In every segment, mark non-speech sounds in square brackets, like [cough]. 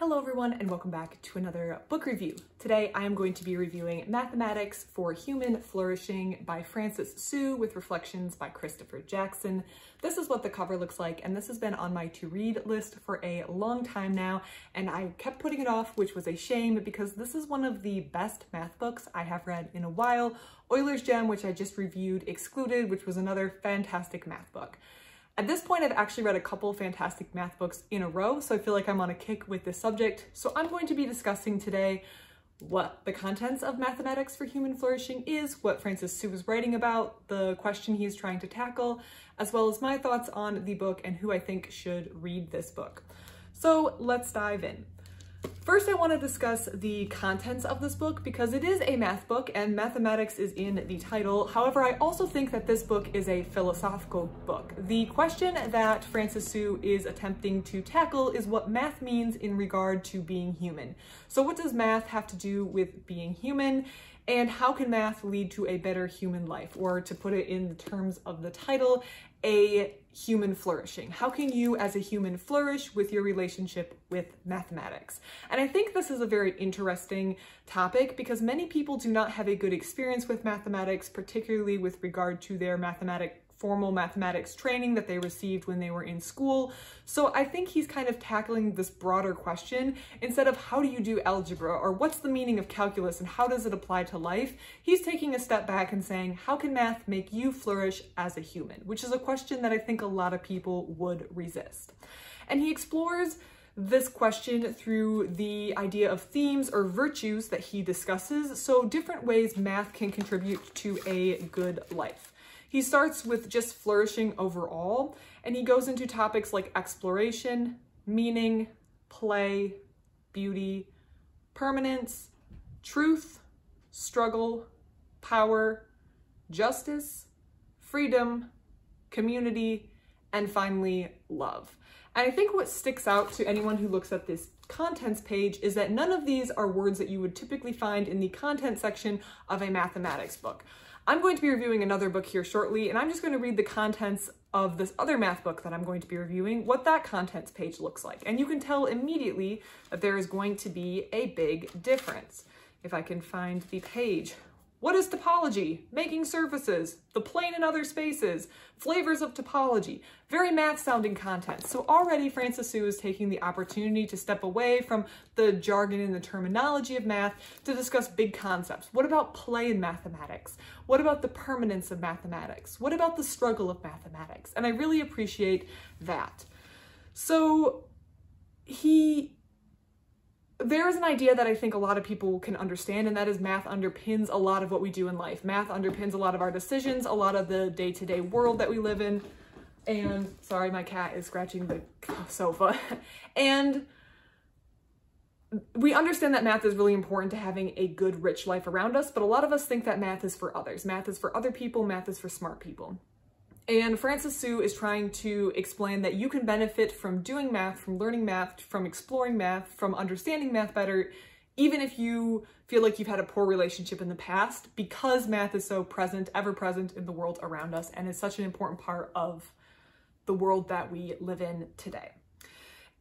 Hello everyone and welcome back to another book review. Today I am going to be reviewing Mathematics for Human Flourishing by Francis Su with reflections by Christopher Jackson. This is what the cover looks like and this has been on my to read list for a long time now and I kept putting it off which was a shame because this is one of the best math books I have read in a while. Euler's Gem which I just reviewed excluded which was another fantastic math book. At this point, I've actually read a couple fantastic math books in a row, so I feel like I'm on a kick with this subject. So I'm going to be discussing today what the contents of Mathematics for Human Flourishing is, what Francis Su is writing about, the question he's trying to tackle, as well as my thoughts on the book and who I think should read this book. So let's dive in. First, I want to discuss the contents of this book because it is a math book and mathematics is in the title. However, I also think that this book is a philosophical book. The question that Francis Su is attempting to tackle is what math means in regard to being human. So what does math have to do with being human? And how can math lead to a better human life? Or to put it in the terms of the title, a human flourishing? How can you as a human flourish with your relationship with mathematics? And I think this is a very interesting topic because many people do not have a good experience with mathematics, particularly with regard to their mathematic formal mathematics training that they received when they were in school. So I think he's kind of tackling this broader question instead of how do you do algebra or what's the meaning of calculus and how does it apply to life? He's taking a step back and saying, how can math make you flourish as a human? Which is a question that I think a lot of people would resist. And he explores this question through the idea of themes or virtues that he discusses, so different ways math can contribute to a good life. He starts with just flourishing overall, and he goes into topics like exploration, meaning, play, beauty, permanence, truth, struggle, power, justice, freedom, community, and finally, love. And I think what sticks out to anyone who looks at this contents page is that none of these are words that you would typically find in the content section of a mathematics book. I'm going to be reviewing another book here shortly, and I'm just going to read the contents of this other math book that I'm going to be reviewing, what that contents page looks like. And you can tell immediately that there is going to be a big difference. If I can find the page what is topology? Making surfaces, the plane and other spaces, flavors of topology, very math sounding content. So already Francis Su is taking the opportunity to step away from the jargon and the terminology of math to discuss big concepts. What about play in mathematics? What about the permanence of mathematics? What about the struggle of mathematics? And I really appreciate that. So he there is an idea that I think a lot of people can understand, and that is math underpins a lot of what we do in life. Math underpins a lot of our decisions, a lot of the day-to-day -day world that we live in. And sorry, my cat is scratching the [laughs] sofa. and we understand that math is really important to having a good, rich life around us, but a lot of us think that math is for others. Math is for other people, math is for smart people. And Francis Su is trying to explain that you can benefit from doing math, from learning math, from exploring math, from understanding math better, even if you feel like you've had a poor relationship in the past, because math is so present, ever present in the world around us, and is such an important part of the world that we live in today.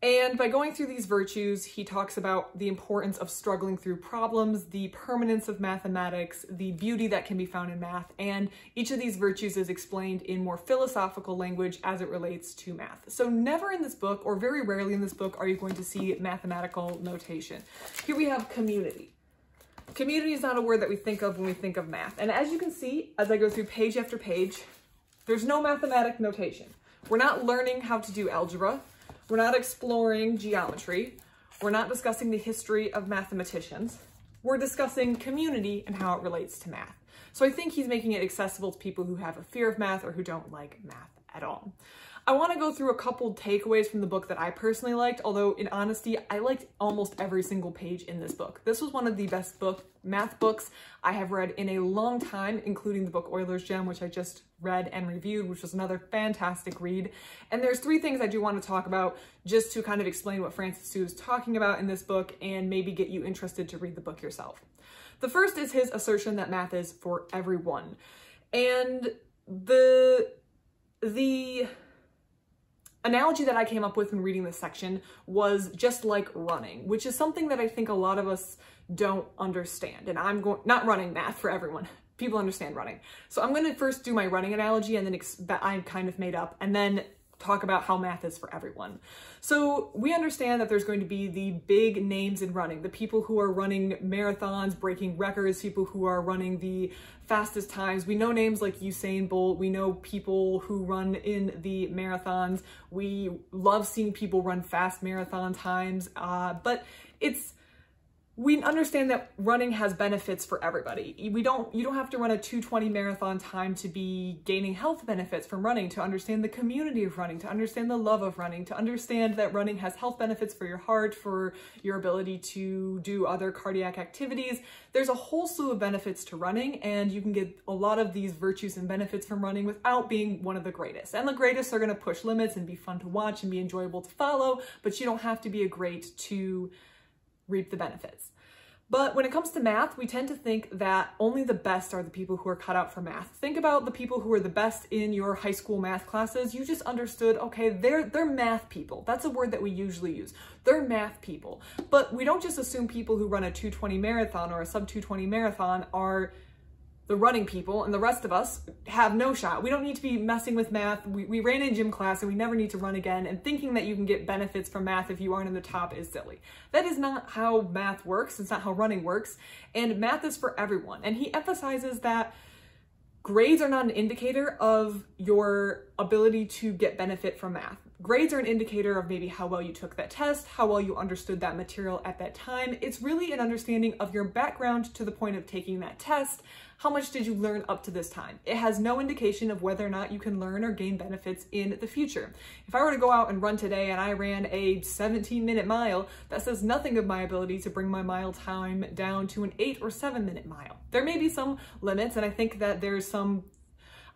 And by going through these virtues, he talks about the importance of struggling through problems, the permanence of mathematics, the beauty that can be found in math, and each of these virtues is explained in more philosophical language as it relates to math. So never in this book, or very rarely in this book, are you going to see mathematical notation. Here we have community. Community is not a word that we think of when we think of math. And as you can see, as I go through page after page, there's no mathematic notation. We're not learning how to do algebra. We're not exploring geometry. We're not discussing the history of mathematicians. We're discussing community and how it relates to math. So I think he's making it accessible to people who have a fear of math or who don't like math at all. I want to go through a couple takeaways from the book that I personally liked, although in honesty, I liked almost every single page in this book. This was one of the best book math books I have read in a long time, including the book Euler's Gem, which I just read and reviewed, which was another fantastic read. And there's three things I do want to talk about just to kind of explain what Francis Su is talking about in this book and maybe get you interested to read the book yourself. The first is his assertion that math is for everyone. And the the analogy that I came up with when reading this section was just like running, which is something that I think a lot of us don't understand. And I'm going, not running math for everyone. [laughs] People understand running. So I'm going to first do my running analogy and then that I kind of made up and then talk about how math is for everyone. So we understand that there's going to be the big names in running, the people who are running marathons, breaking records, people who are running the fastest times. We know names like Usain Bolt. We know people who run in the marathons. We love seeing people run fast marathon times, uh, but it's we understand that running has benefits for everybody. We don't, you don't have to run a 220 marathon time to be gaining health benefits from running, to understand the community of running, to understand the love of running, to understand that running has health benefits for your heart, for your ability to do other cardiac activities. There's a whole slew of benefits to running and you can get a lot of these virtues and benefits from running without being one of the greatest. And the greatest are gonna push limits and be fun to watch and be enjoyable to follow, but you don't have to be a great to reap the benefits. But when it comes to math, we tend to think that only the best are the people who are cut out for math. Think about the people who are the best in your high school math classes. You just understood, okay, they're, they're math people. That's a word that we usually use. They're math people. But we don't just assume people who run a 220 marathon or a sub 220 marathon are the running people and the rest of us have no shot. We don't need to be messing with math. We, we ran in gym class and we never need to run again and thinking that you can get benefits from math if you aren't in the top is silly. That is not how math works. It's not how running works. And math is for everyone. And he emphasizes that grades are not an indicator of your ability to get benefit from math. Grades are an indicator of maybe how well you took that test, how well you understood that material at that time. It's really an understanding of your background to the point of taking that test, how much did you learn up to this time? It has no indication of whether or not you can learn or gain benefits in the future. If I were to go out and run today and I ran a 17 minute mile, that says nothing of my ability to bring my mile time down to an eight or seven minute mile. There may be some limits and I think that there's some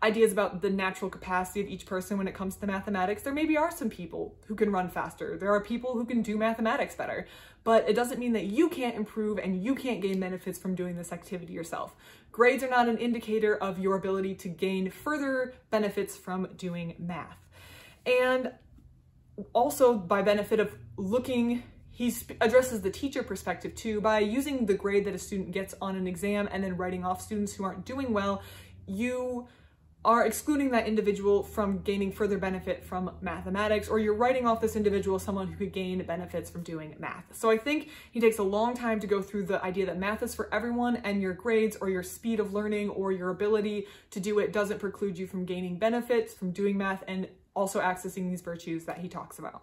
ideas about the natural capacity of each person when it comes to mathematics. There maybe are some people who can run faster. There are people who can do mathematics better, but it doesn't mean that you can't improve and you can't gain benefits from doing this activity yourself. Grades are not an indicator of your ability to gain further benefits from doing math. And also by benefit of looking he addresses the teacher perspective too by using the grade that a student gets on an exam and then writing off students who aren't doing well you are excluding that individual from gaining further benefit from mathematics, or you're writing off this individual as someone who could gain benefits from doing math. So I think he takes a long time to go through the idea that math is for everyone and your grades or your speed of learning or your ability to do it doesn't preclude you from gaining benefits from doing math and also accessing these virtues that he talks about.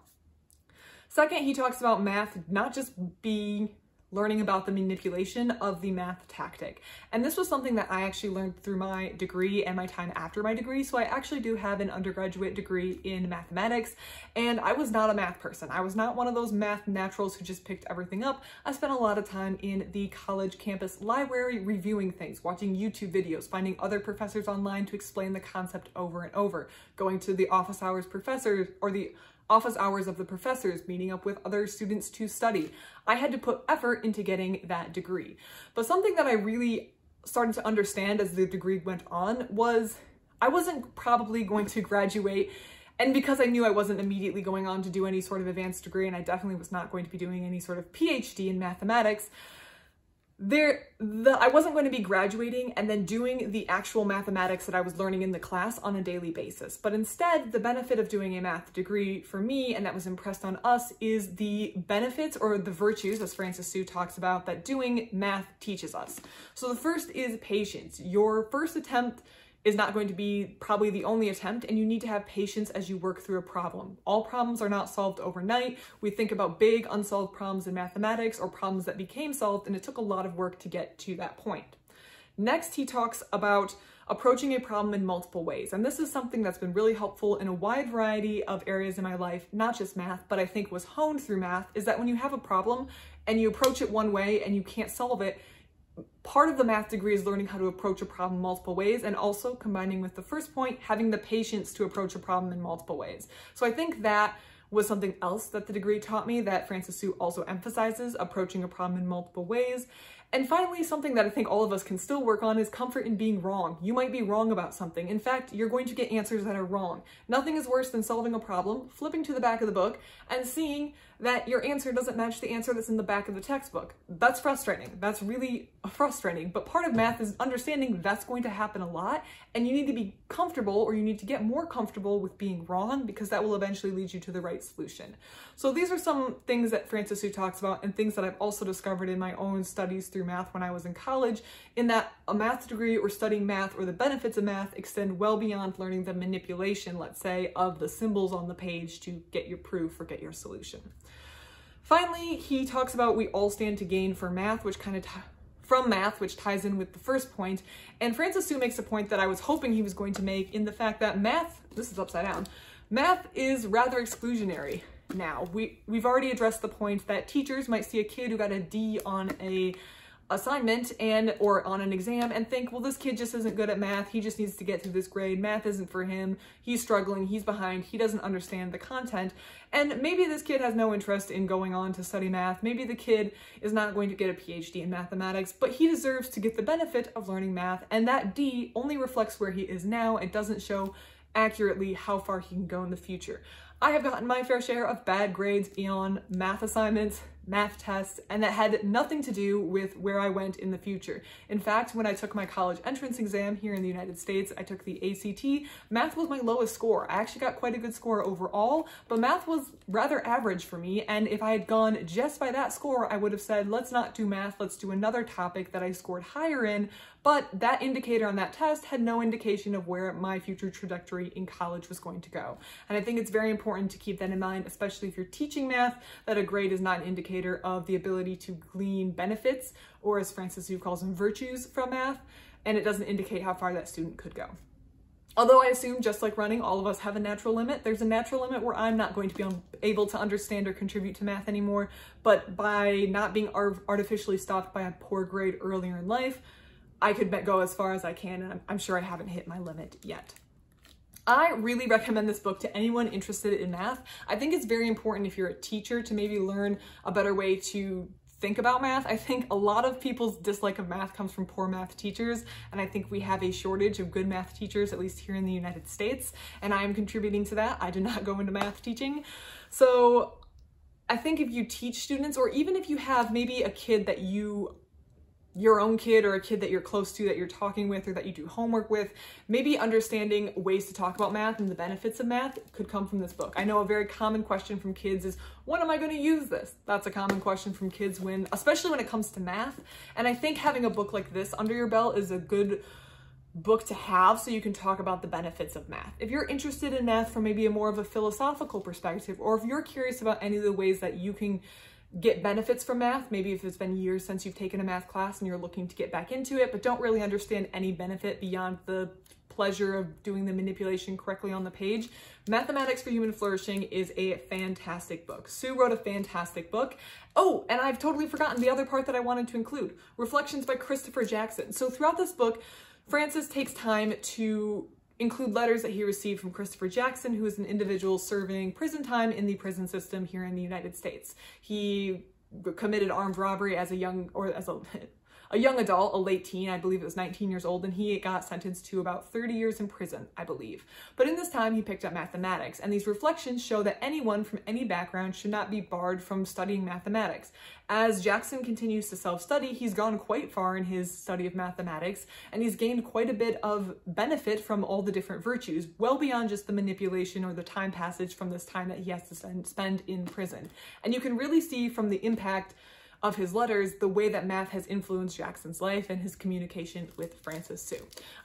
Second, he talks about math not just being learning about the manipulation of the math tactic. And this was something that I actually learned through my degree and my time after my degree. So I actually do have an undergraduate degree in mathematics and I was not a math person. I was not one of those math naturals who just picked everything up. I spent a lot of time in the college campus library reviewing things, watching YouTube videos, finding other professors online to explain the concept over and over, going to the office hours professors or the office hours of the professors, meeting up with other students to study. I had to put effort into getting that degree. But something that I really started to understand as the degree went on was I wasn't probably going to graduate and because I knew I wasn't immediately going on to do any sort of advanced degree and I definitely was not going to be doing any sort of PhD in mathematics, there the I wasn't going to be graduating and then doing the actual mathematics that I was learning in the class on a daily basis. But instead, the benefit of doing a math degree for me and that was impressed on us is the benefits or the virtues, as Francis Su talks about, that doing math teaches us. So the first is patience. Your first attempt is not going to be probably the only attempt and you need to have patience as you work through a problem. All problems are not solved overnight. We think about big unsolved problems in mathematics or problems that became solved and it took a lot of work to get to that point. Next, he talks about approaching a problem in multiple ways. And this is something that's been really helpful in a wide variety of areas in my life, not just math, but I think was honed through math, is that when you have a problem and you approach it one way and you can't solve it, part of the math degree is learning how to approach a problem multiple ways and also combining with the first point, having the patience to approach a problem in multiple ways. So I think that was something else that the degree taught me that Francis Su also emphasizes, approaching a problem in multiple ways. And finally, something that I think all of us can still work on is comfort in being wrong. You might be wrong about something. In fact, you're going to get answers that are wrong. Nothing is worse than solving a problem, flipping to the back of the book, and seeing that your answer doesn't match the answer that's in the back of the textbook. That's frustrating. That's really frustrating. But part of math is understanding that's going to happen a lot, and you need to be comfortable or you need to get more comfortable with being wrong because that will eventually lead you to the right solution. So these are some things that Francis Su talks about and things that I've also discovered in my own studies through math when I was in college, in that a math degree or studying math or the benefits of math extend well beyond learning the manipulation, let's say, of the symbols on the page to get your proof or get your solution. Finally, he talks about we all stand to gain for math, which kind of from math, which ties in with the first point. And Francis Su makes a point that I was hoping he was going to make in the fact that math, this is upside down, math is rather exclusionary now. We, we've already addressed the point that teachers might see a kid who got a D on a assignment and or on an exam and think, well, this kid just isn't good at math. He just needs to get through this grade. Math isn't for him. He's struggling. He's behind. He doesn't understand the content. And maybe this kid has no interest in going on to study math. Maybe the kid is not going to get a PhD in mathematics, but he deserves to get the benefit of learning math. And that D only reflects where he is now. It doesn't show accurately how far he can go in the future. I have gotten my fair share of bad grades on math assignments, math tests, and that had nothing to do with where I went in the future. In fact, when I took my college entrance exam here in the United States, I took the ACT, math was my lowest score. I actually got quite a good score overall, but math was rather average for me, and if I had gone just by that score, I would have said, let's not do math, let's do another topic that I scored higher in, but that indicator on that test had no indication of where my future trajectory in college was going to go. And I think it's very important to keep that in mind, especially if you're teaching math, that a grade is not an indicator of the ability to glean benefits, or as Francis Su calls them, virtues from math, and it doesn't indicate how far that student could go. Although I assume, just like running, all of us have a natural limit, there's a natural limit where I'm not going to be able to understand or contribute to math anymore, but by not being artificially stopped by a poor grade earlier in life, I could go as far as I can, and I'm sure I haven't hit my limit yet. I really recommend this book to anyone interested in math. I think it's very important if you're a teacher to maybe learn a better way to think about math. I think a lot of people's dislike of math comes from poor math teachers, and I think we have a shortage of good math teachers, at least here in the United States, and I am contributing to that. I did not go into math teaching. So I think if you teach students, or even if you have maybe a kid that you your own kid or a kid that you're close to that you're talking with or that you do homework with, maybe understanding ways to talk about math and the benefits of math could come from this book. I know a very common question from kids is, when am I going to use this? That's a common question from kids when, especially when it comes to math. And I think having a book like this under your belt is a good book to have so you can talk about the benefits of math. If you're interested in math from maybe a more of a philosophical perspective, or if you're curious about any of the ways that you can get benefits from math, maybe if it's been years since you've taken a math class and you're looking to get back into it, but don't really understand any benefit beyond the pleasure of doing the manipulation correctly on the page. Mathematics for Human Flourishing is a fantastic book. Su wrote a fantastic book. Oh, and I've totally forgotten the other part that I wanted to include, Reflections by Christopher Jackson. So throughout this book, Francis takes time to include letters that he received from Christopher Jackson, who is an individual serving prison time in the prison system here in the United States. He committed armed robbery as a young, or as a [laughs] a young adult, a late teen, I believe it was 19 years old, and he got sentenced to about 30 years in prison, I believe. But in this time, he picked up mathematics, and these reflections show that anyone from any background should not be barred from studying mathematics. As Jackson continues to self-study, he's gone quite far in his study of mathematics, and he's gained quite a bit of benefit from all the different virtues, well beyond just the manipulation or the time passage from this time that he has to spend in prison. And you can really see from the impact of his letters the way that math has influenced Jackson's life and his communication with Francis Su.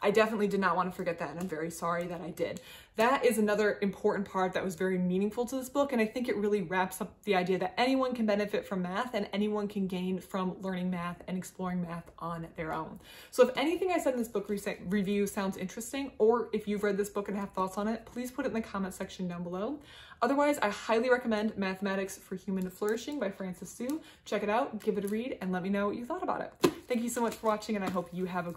I definitely did not want to forget that, and I'm very sorry that I did. That is another important part that was very meaningful to this book, and I think it really wraps up the idea that anyone can benefit from math and anyone can gain from learning math and exploring math on their own. So if anything I said in this book re review sounds interesting, or if you've read this book and have thoughts on it, please put it in the comment section down below. Otherwise, I highly recommend Mathematics for Human Flourishing by Francis Su. Check it out, give it a read, and let me know what you thought about it. Thank you so much for watching, and I hope you have a great